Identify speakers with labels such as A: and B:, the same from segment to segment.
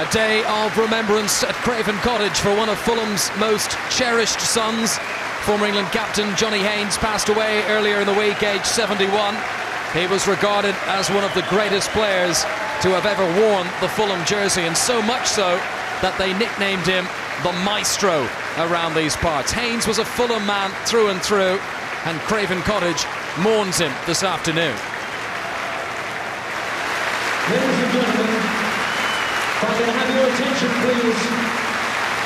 A: A day of remembrance at Craven Cottage for one of Fulham's most cherished sons. Former England captain Johnny Haynes passed away earlier in the week, aged 71. He was regarded as one of the greatest players to have ever worn the Fulham jersey, and so much so that they nicknamed him the Maestro around these parts. Haynes was a Fulham man through and through, and Craven Cottage mourns him this afternoon.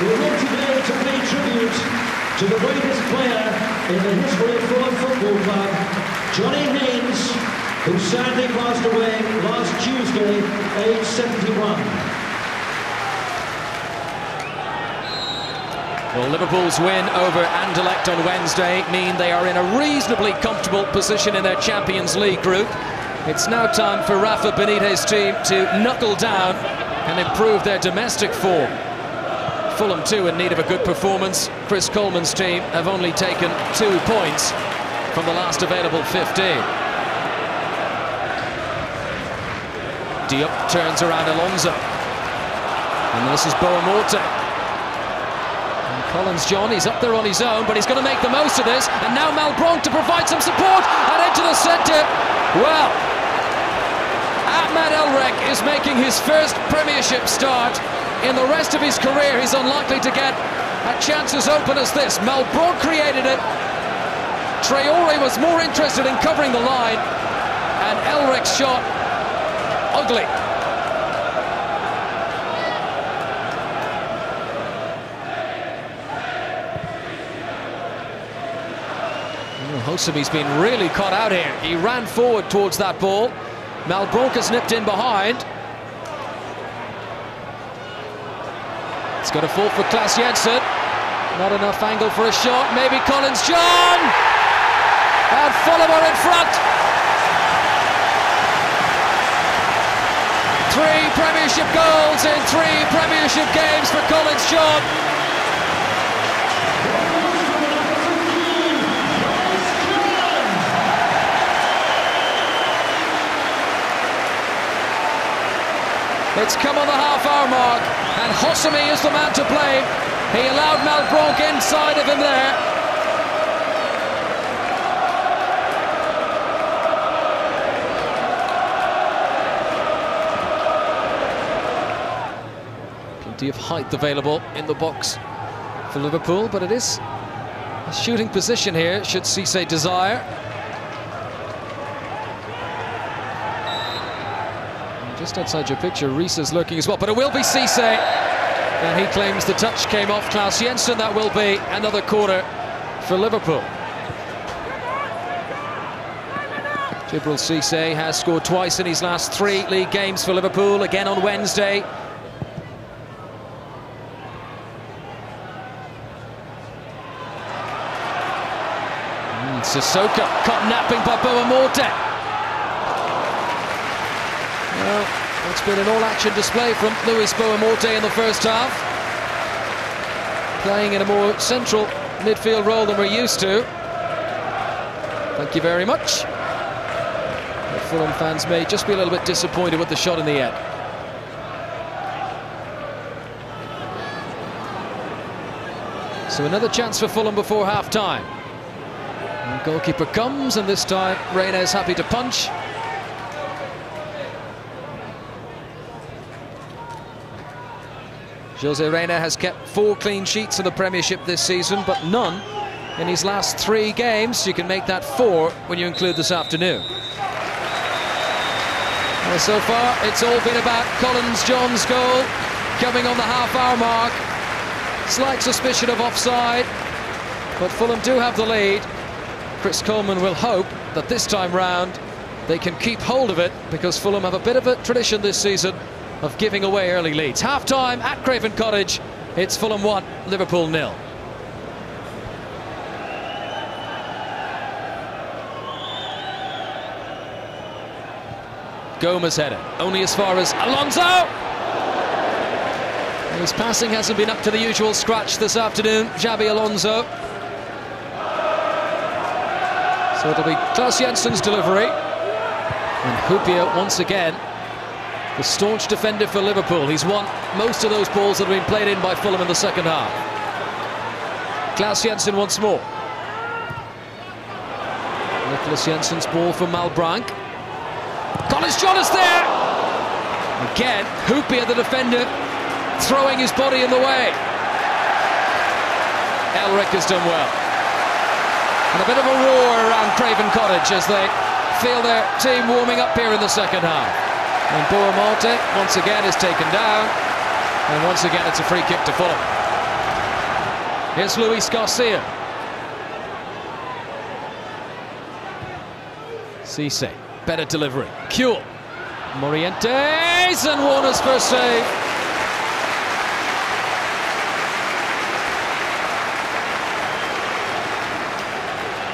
B: We're here today to pay tribute to the greatest player in the history of Fulham Football Club, Johnny Haynes, who sadly passed away last Tuesday, aged 71.
A: Well, Liverpool's win over Anderlecht on Wednesday mean they are in a reasonably comfortable position in their Champions League group. It's now time for Rafa Benitez's team to knuckle down and improve their domestic form. Fulham too in need of a good performance. Chris Coleman's team have only taken two points from the last available 15. Diop turns around Alonso. And this is Boa Morte. And Collins John, he's up there on his own, but he's going to make the most of this. And now Malbranque to provide some support and into the centre. Well, Ahmad Elrich is making his first Premiership start. In the rest of his career, he's unlikely to get a chance as open as this. Malbranque created it. Traore was more interested in covering the line. And Elrich's shot, ugly. Josemi's been really caught out here. He ran forward towards that ball. Malbranque has nipped in behind. It's got a fall for Claus Jensen. Not enough angle for a shot. Maybe Collins John. And Fulham are in front. Three Premiership goals in three Premiership games for Collins John. It's come on the half-hour mark, and Josemi is the man to blame. He allowed Malbranque inside of him there. Plenty of height available in the box for Liverpool, but it is a shooting position here, should Cisse desire. Just outside your picture, Riise is looking as well, but it will be Cisse. And he claims the touch came off Claus Jensen. That will be another corner for Liverpool. Djibril Cisse has scored twice in his last three league games for Liverpool, again on Wednesday. Mm, Sissoko caught napping by Boa Morte. Well, it's been an all-action display from Luis Boa Morte in the first half. Playing in a more central midfield role than we're used to. Thank you very much. The Fulham fans may just be a little bit disappointed with the shot in the end. So another chance for Fulham before half-time. Goalkeeper comes, and this time Reina is happy to punch. Jose Reina has kept four clean sheets in the Premiership this season, but none in his last three games. You can make that four when you include this afternoon. Well, so far, it's all been about Collins John's goal coming on the half-hour mark. Slight suspicion of offside, but Fulham do have the lead. Chris Coleman will hope that this time round they can keep hold of it because Fulham have a bit of a tradition this season of giving away early leads. Half time at Craven Cottage. It's Fulham 1, Liverpool nil. Gomez header, only as far as Alonso. His passing hasn't been up to the usual scratch this afternoon, Xabi Alonso. So it'll be Claus Jensen's delivery. And Hyypiä once again the staunch defender for Liverpool. He's won most of those balls that have been played in by Fulham in the second half. Claus Jensen once more. Nicholas Jensen's ball for Malbranque. Collins John is there! Again, Hyypiä, the defender, throwing his body in the way. Elrich has done well. And a bit of a roar around Craven Cottage as they feel their team warming up here in the second half. And Boa Morte once again is taken down. And once again it's a free kick to Fulham. Here's Luis Garcia. Cisse, better delivery. Kewell. Morientes and Warner's first save.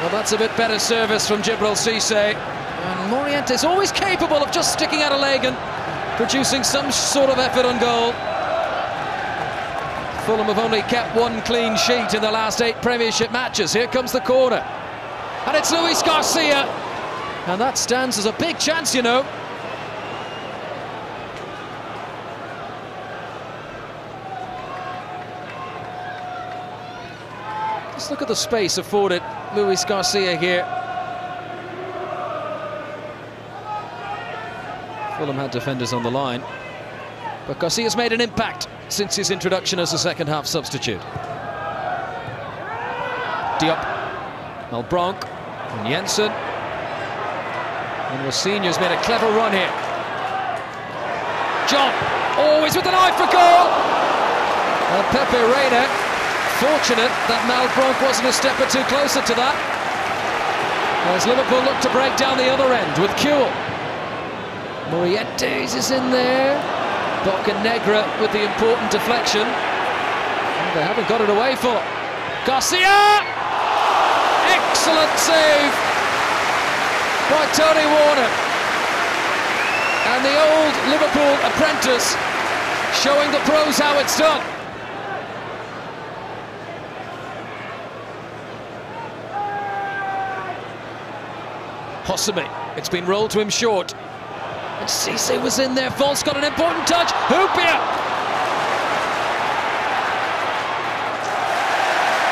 A: Well, that's a bit better service from Djibril Cisse. And Morientes always capable of just sticking out a leg and producing some sort of effort on goal. Fulham have only kept one clean sheet in the last eight Premiership matches. Here comes the corner. And it's Luis Garcia. And that stands as a big chance, you know. Just look at the space afforded Luis Garcia here. Fulham had defenders on the line. But Garcia's made an impact since his introduction as a second half substitute. Diop, Malbranque, and Jensen. And Rosenior's made a clever run here. John, always with an eye for goal. And Pepe Reina, fortunate that Malbranque wasn't a step or two closer to that. As Liverpool look to break down the other end with Kewell. Morientes is in there. Bocanegra with the important deflection. And they haven't got it away for Garcia! Excellent save by Tony Warner. And the old Liverpool apprentice showing the pros how it's done. Josemi, it's been rolled to him short. And Cisse was in there. Volt's got an important touch. Hyypiä!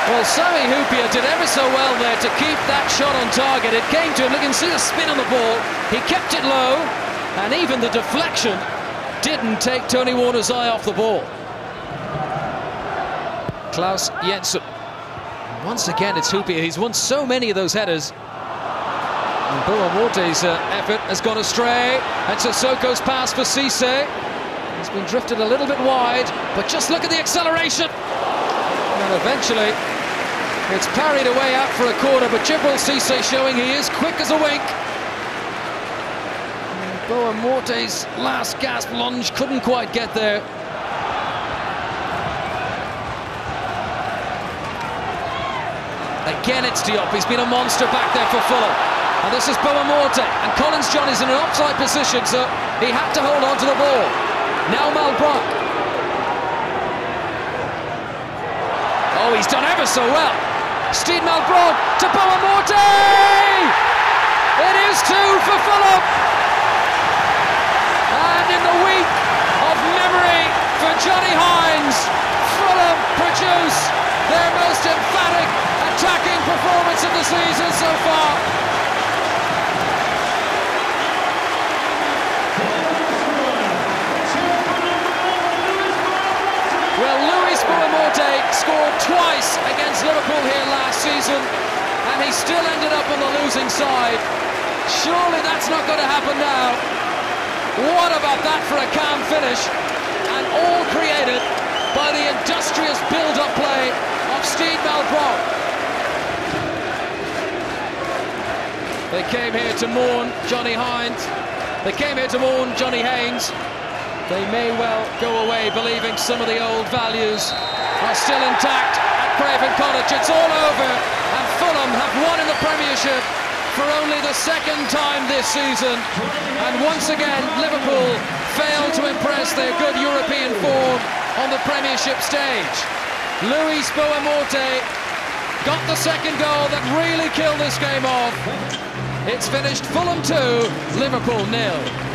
A: Well, Sami Hyypiä did ever so well there to keep that shot on target. It came to him. You can see the spin on the ball. He kept it low, and even the deflection didn't take Tony Warner's eye off the ball. Claus Jensen. Once again, it's Hyypiä. He's won so many of those headers. And uh, effort has gone astray. And Sissoko's pass for Cisse. He's been drifted a little bit wide, but just look at the acceleration. And eventually, it's parried away out for a corner, but Djibril Cisse showing he is quick as a wink. And last gasp lunge couldn't quite get there. Again, it's Diop. He's been a monster back there for Fulham. And this is Boa Morte. And Collins John is in an offside position, so he had to hold on to the ball. Now Malbranque. Oh, he's done ever so well. Steed Malbranque to Boa Morte! It is two for Fulham. And in the week of memory for Johnny Haynes, Fulham produce their most emphatic attacking performance of the season so far. Well, Luis Boa Morte scored twice against Liverpool here last season, and he still ended up on the losing side. Surely that's not going to happen now. What about that for a calm finish? And all created by the industrious build-up play of Steed Malbranque. They came here to mourn Johnny Haynes. They came here to mourn Johnny Haynes. They may well go away believing some of the old values are still intact at Craven Cottage. It's all over, Fulham have won in the Premiership for only the second time this season. And once again, Liverpool failed to impress their good European form on the Premiership stage. Luis Boa Morte got the second goal that really killed this game off. It's finished Fulham 2, Liverpool nil.